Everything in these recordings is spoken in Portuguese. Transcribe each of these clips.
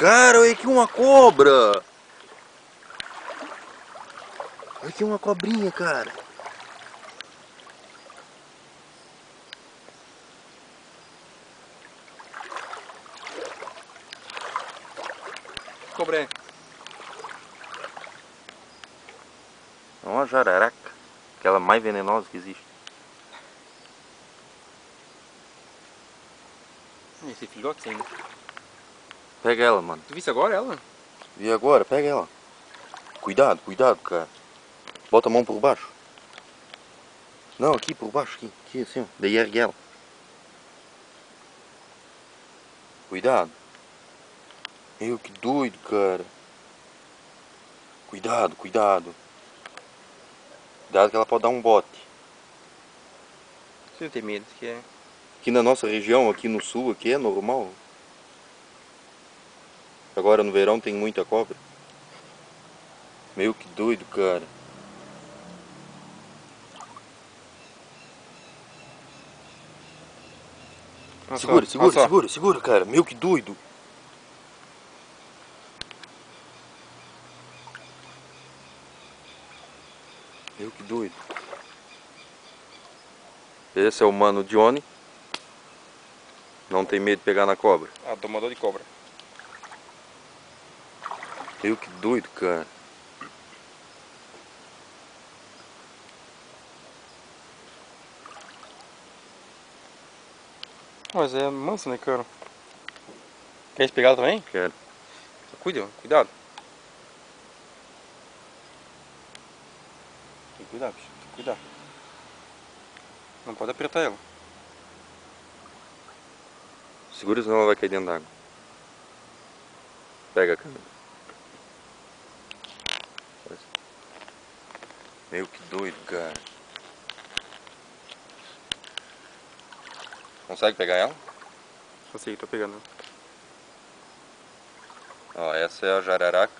Cara, olha aqui uma cobra! Olha aqui uma cobrinha, cara. Cobra é. É uma jararaca. Aquela mais venenosa que existe. Esse filhote ainda. Pega ela, mano. Tu viste agora ela? E agora? Pega ela. Cuidado, cuidado, cara. Bota a mão por baixo. Não, aqui por baixo, aqui. Aqui assim, ó. Daí ergue ela. Cuidado. Meu, que doido, cara. Cuidado, cuidado. Cuidado que ela pode dar um bote. Você não tem medo, que é. Aqui na nossa região, aqui no sul, aqui é normal. Agora no verão tem muita cobra. Meu, que doido, cara. Olha Segura, segura, só. segura, segura, cara. Meu, que doido. Meu, que doido. Esse é o mano Johnny. Não tem medo de pegar na cobra. Ah, tomador de cobra. Meu, que doido, cara. Mas é manso, né, cara? Quer pegar também? Quero. Cuida, cuidado. Tem que cuidar, bicho. Tem que cuidar. Não pode apertar ela. Segura senão ela vai cair dentro d'água. Pega a câmera. Meu, que doido, cara. Consegue pegar ela? Consigo, tô pegando. Ó, essa é a jararaca.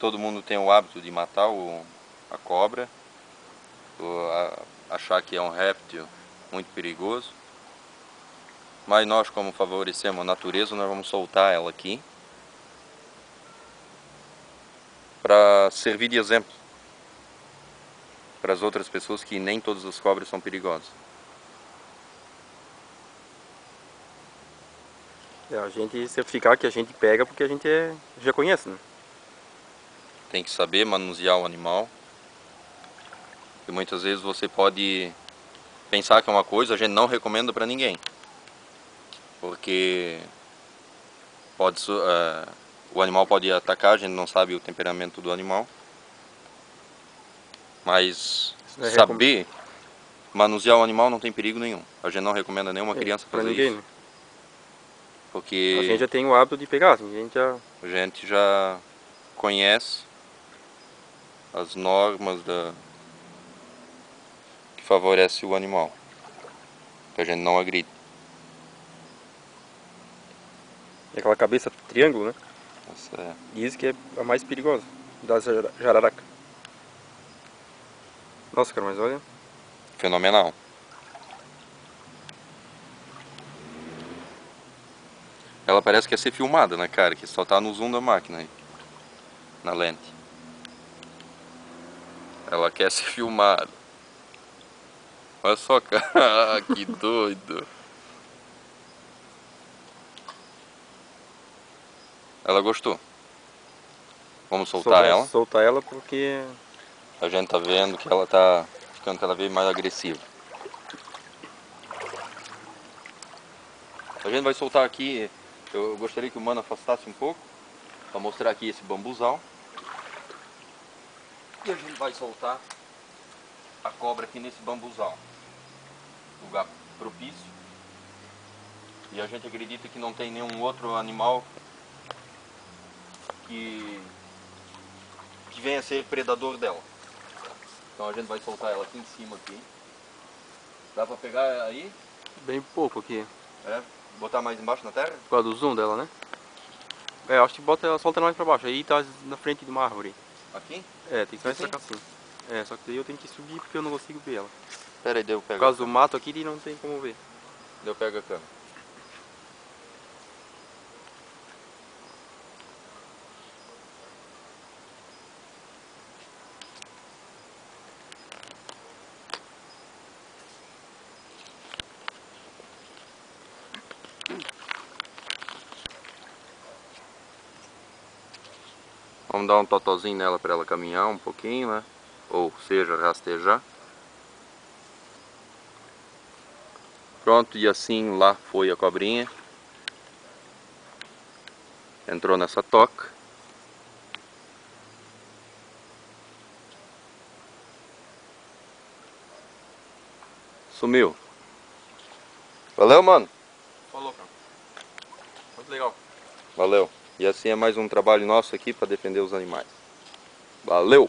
Todo mundo tem o hábito de matar o, a cobra, ou a- achar que é um réptil muito perigoso. Mas nós, como favorecemos a natureza, nós vamos soltar ela aqui para servir de exemplo para as outras pessoas que nem todas as cobras são perigosas. É, a gente certificar que a gente pega porque a gente é, já conhece, né? tem que saber manusear o animal. E muitas vezes você pode pensar que é uma coisa, a gente não recomenda para ninguém. Porque pode, eh, o animal pode atacar, a gente não sabe o temperamento do animal. Mas é saber manusear o animal não tem perigo nenhum. A gente não recomenda nenhuma criança pra fazer ninguém, isso. né? Porque A gente já tem o hábito de pegar, assim, a gente já... a gente já conhece as normas da que favorece o animal. Que a gente não agride. É aquela cabeça triângulo, né? Essa é Diz que é a mais perigosa da jara- jararaca. Nossa, cara, mas olha... fenomenal. Ela parece que ia ser filmada, né, cara? Que só tá no zoom da máquina aí. Na lente. Ela quer ser filmada. Olha só, cara. que doido. Ela gostou. Vamos soltar soltar- ela. Soltar ela porque... A gente tá vendo que ela tá ficando cada vez mais agressiva. A gente vai soltar aqui, eu gostaria que o mano afastasse um pouco, para mostrar aqui esse bambuzal. E a gente vai soltar a cobra aqui nesse bambuzal. Lugar propício. E a gente acredita que não tem nenhum outro animal que, que venha a ser predador dela. Então a gente vai soltar ela aqui em cima aqui. Dá pra pegar aí? Bem pouco aqui. É? Botar mais embaixo na terra? Por causa do zoom dela, né? É, acho que bota ela, solta ela mais pra baixo. Aí tá na frente de uma árvore. Aqui? É, tem que ser Assim? essa assim. É, só que daí eu tenho que subir porque eu não consigo ver ela. Pera aí, deu Por pega. causa do mato aqui não tem como ver. Deu pega a câmera. Vamos dar um totozinho nela para ela caminhar um pouquinho, né? Ou seja, rastejar. Pronto, e assim lá foi a cobrinha. Entrou nessa toca. Sumiu. Valeu, mano. Falou, cara. Muito legal. Valeu. E assim é mais um trabalho nosso aqui para defender os animais. Valeu!